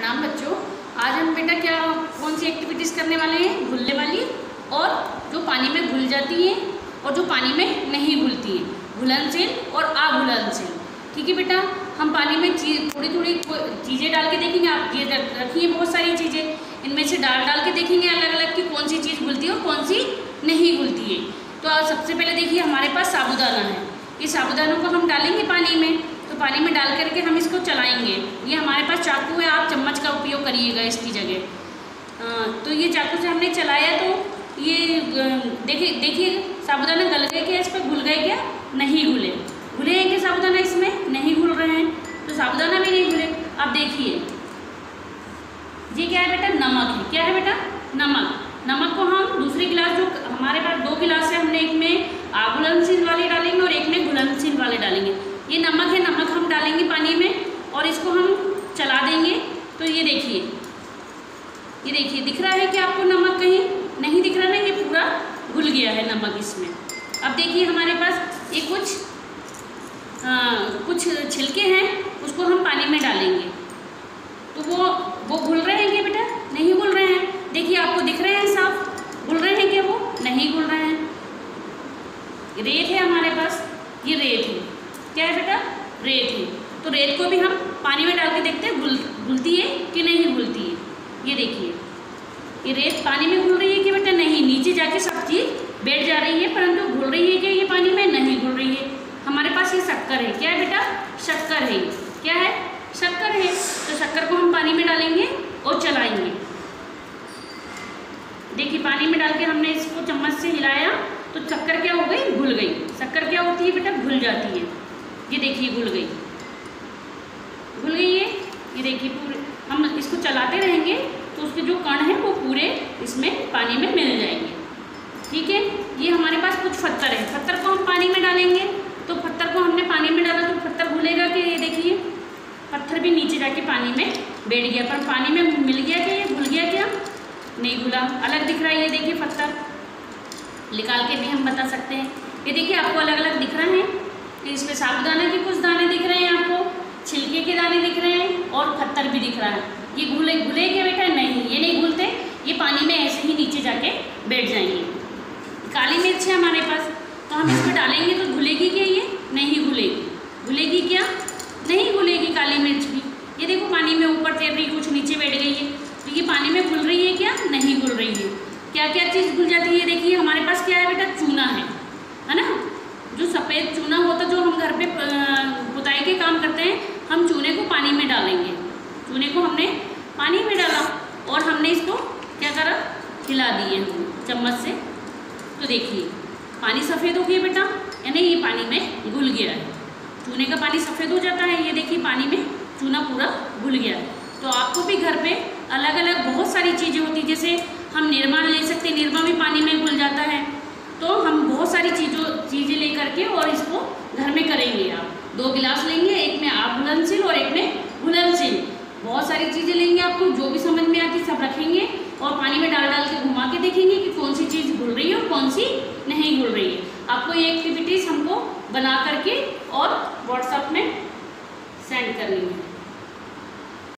प्रणाम बच्चों। आज हम बेटा क्या, कौन सी एक्टिविटीज़ करने वाले हैं? घुलने वाली। और जो पानी में घुल जाती हैं और जो पानी में नहीं घुलती हैं। घुलनशील और अघुलनशील ठीक है बेटा? हम पानी में चीज़ थोड़ी थोड़ी चीज़ें डाल के देखेंगे। आप ये रखी हैं बहुत सारी चीज़ें। इनमें से डाल डाल के देखेंगे अलग अलग की कौन सी चीज़ घुलती है और कौन सी नहीं घुलती है। तो सबसे पहले देखिए, हमारे पास साबुदाना है। ये साबुदानों को हम डालेंगे पानी में। पानी में डाल करके हम इसको चलाएँगे। ये हमारे पास चाकू है, आप चम्मच का उपयोग करिएगा इसकी जगह। तो ये चाकू से हमने चलाया तो ये देखिए देखिए, साबुदाना गल गए क्या इस पर घुल गए क्या? नहीं घुले। घुले हैं क्या साबुदाना इसमें? नहीं घुल रहे हैं। तो साबुदाना भी नहीं घुले। अब देखिए। ये क्या है बेटा? नमक है। क्या है बेटा? नमक। नमक को हम दूसरी गिलास, जो हमारे पास दो गिलास है, हमने एक में आगुलनशील वाले डालेंगे और एक में घुलनशील वाले डालेंगे। ये नमक है नमक हम डालेंगे पानी में और इसको हम चला देंगे। तो ये देखिए ये देखिए दिख रहा है कि आपको नमक कहीं नहीं दिख रहा ना ये पूरा घुल गया है नमक इसमें। अब देखिए हमारे पास ये कुछ आ, कुछ छिलके हैं उसको हम पानी में डालेंगे। तो वो वो घुल रहे हैं क्या बेटा? नहीं घुल रहे हैं। देखिए आपको दिख रहे हैं साफ़? घुल रहे हैं क्या वो? नहीं घुल रहे हैं। रेत है हमारे पास ये रेत है। क्या है बेटा? रेत है। तो रेत को भी हम पानी में डाल के देखते हैं, घुल, घुलती है कि नहीं घुलती है? ये देखिए। ये रेत पानी में घुल रही है कि बेटा नहीं? नीचे जाके सब चीज़ बैठ जा रही है, परंतु घुल रही है क्या ये पानी में? नहीं घुल रही है। हमारे पास ये शक्कर है। क्या है बेटा? शक्कर है। क्या है? शक्कर है। तो शक्कर को हम पानी में डालेंगे और चलाएँगे। देखिए, पानी में डाल के हमने इसको चम्मच से हिलाया तो शक्कर क्या हो गई? घुल गई। शक्कर क्या होती है बेटा? घुल जाती है। ये देखिए घुल गई। घुल गई है ये देखिए, पूरे हम इसको चलाते रहेंगे तो उसके जो कण हैं, वो पूरे इसमें पानी में मिल जाएँगे। ठीक है? ये हमारे पास कुछ पत्थर है। पत्थर को हम पानी में डालेंगे। तो पत्थर को हमने पानी में डाला तो पत्थर घुलेगा कि ये देखिए, पत्थर भी नीचे जाके पानी में बैठ गया। पर पानी में मिल गया क्या ये घुल गया क्या? नहीं घुला अलग दिख रहा है ये देखिए पत्थर निकाल के भी हम बता सकते हैं। ये देखिए, आपको अलग अलग दिख रहा है। इसमें साबुदाने के कुछ दाने दिख रहे हैं आपको, छिलके के दाने दिख रहे हैं और पत्थर भी दिख रहा है। ये घुले घुले के बेटा नहीं, ये नहीं घुलते, ये पानी में ऐसे ही नीचे जाके बैठ जाएँगे। काली मिर्च है हमारे पास तो हम इसमें डालेंगे तो घुलेगी क्या ये? नहीं घुलेगी। घुलेगी क्या? नहीं घुलेगी काली मिर्च भी। ये देखो पानी में ऊपर तैर रही, कुछ नीचे बैठ गई है। तो ये पानी में घुल रही है क्या? नहीं घुल रही है। क्या क्या चीज़ घुल जाती है? देखिए, हमारे पास क्या है बेटा? चूना है है ना? जो सफ़ेद चूना होता जो हम घर पे पुताई के काम करते हैं, हम चूने को पानी में डालेंगे। चूने को हमने पानी में डाला और हमने इसको क्या करा? हिला दिए हम चम्मच से। तो देखिए, पानी सफ़ेद हो गया बेटा, यानी ये पानी में घुल गया है। चूने का पानी सफ़ेद हो जाता है, ये देखिए पानी में चूना पूरा घुल गया है। तो आपको भी घर पे अलग अलग बहुत सारी चीज़ें होती जैसे हम निर्मा ले सकते निर्मा भी पानी में घुल जाता है। तो हम बहुत सारी चीज़ों, चीज़ें ले करके और इसको घर में करेंगे आप। दो गिलास लेंगे, एक में आप घुलनशील और एक में घुलनशील। बहुत सारी चीज़ें लेंगे आपको, जो भी समझ में आती सब रखेंगे और पानी में डाल डाल के घुमा के देखेंगे कि कौन सी चीज़ घुल रही है और कौन सी नहीं घुल रही है। आपको ये एक्टिविटीज़ हमको बना करके और व्हाट्सएप में सेंड करनी है।